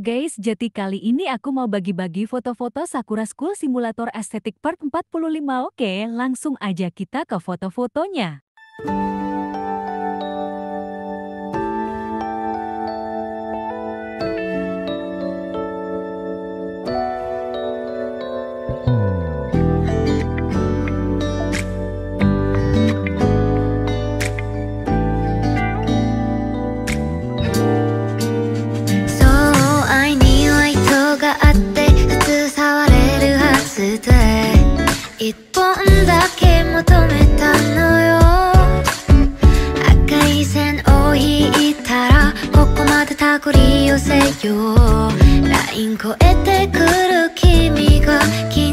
guys, jadi kali ini aku mau bagi-bagi foto-foto Sakura School Simulator Aesthetic Part 45 Oke, langsung aja kita ke foto-fotonya. 一本だけ求めたのよ。赤い線を引いたらここまでたぐり寄せよライン越えてくる君が君